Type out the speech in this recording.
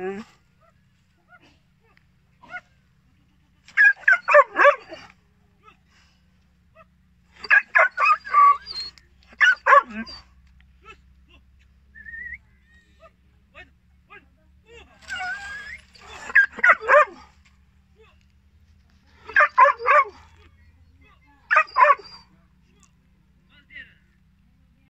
mm